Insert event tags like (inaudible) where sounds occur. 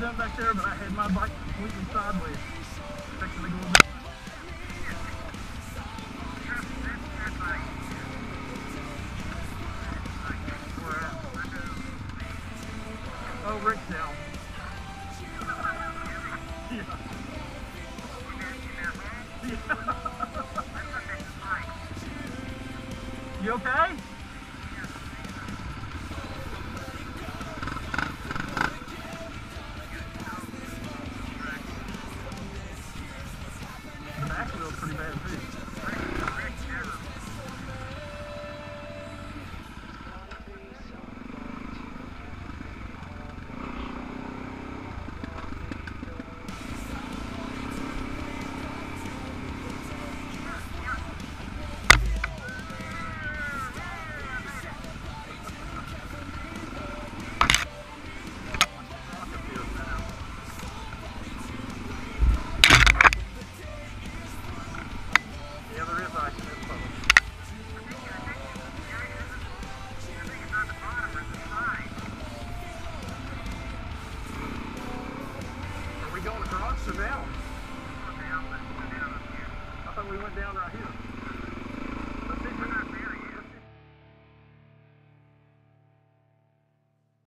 back there, but I had my bike completely sideways. To go a bit. Oh, Rick's down. Yeah. (laughs) You okay? Pretty bad too. Down? I thought we went down right here.